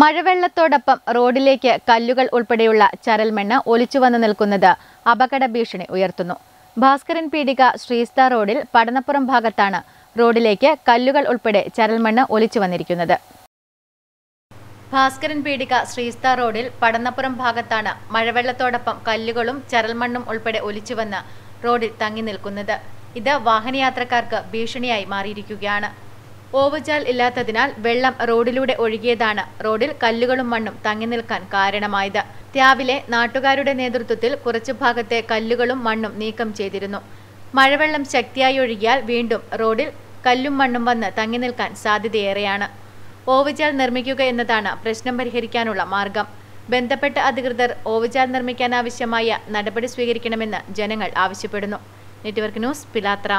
മഴവെള്ളത്തോടൊപ്പം റോഡിലേക്ക് കല്ലുകൾ ഉൾപ്പെടെയുള്ള ചരൽമണ്ണ് ഒലിച്ചു വന്നു നിൽക്കുന്നത് അപകട ഭീഷണി ഉയർത്തുന്നു. ഭാസ്കരൻ പീടിക ശ്രീസ്ത റോഡിൽ പടനപ്പുറം ഭാഗത്താണ് റോഡിലേക്ക് കല്ലുകൾ ഉൾപ്പെടെ ചരൽമണ്ണ് ഒലിച്ചു വന്നിരിക്കുന്നത്. ഭാസ്കരൻ പീടിക ശ്രീസ്ത റോഡിൽ പടന്നപ്പുറം ഭാഗത്താണ് മഴവെള്ളത്തോടൊപ്പം കല്ലുകളും ചരൽമണ്ണും ഉൾപ്പെടെ ഒലിച്ചുവന്ന് റോഡിൽ തങ്ങി നിൽക്കുന്നത്. ഇത് വാഹനയാത്രക്കാർക്ക് ഭീഷണിയായി മാറിയിരിക്കുകയാണ്. ഓവുചാൽ ഇല്ലാത്തതിനാൽ വെള്ളം റോഡിലൂടെ ഒഴുകിയതാണ്. റോഡിൽ കല്ലുകളും മണ്ണും തങ്ങി നിൽക്കാൻ കാരണമായത്. രാവിലെ നാട്ടുകാരുടെ നേതൃത്വത്തിൽ കുറച്ചു ഭാഗത്തെ കല്ലുകളും മണ്ണും നീക്കം ചെയ്തിരുന്നു. മഴവെള്ളം ശക്തിയായി ഒഴുകിയാൽ വീണ്ടും റോഡിൽ കല്ലും മണ്ണും വന്ന് തങ്ങി നിൽക്കാൻ സാധ്യതയേറെയാണ്. ഓവുചാൽ നിർമ്മിക്കുക എന്നതാണ് പ്രശ്നം പരിഹരിക്കാനുള്ള മാർഗം. ബന്ധപ്പെട്ട അധികൃതർ ഓവുചാൽ നിർമ്മിക്കാനാവശ്യമായ നടപടി സ്വീകരിക്കണമെന്ന് ജനങ്ങൾ ആവശ്യപ്പെടുന്നു. Network news Pilathara.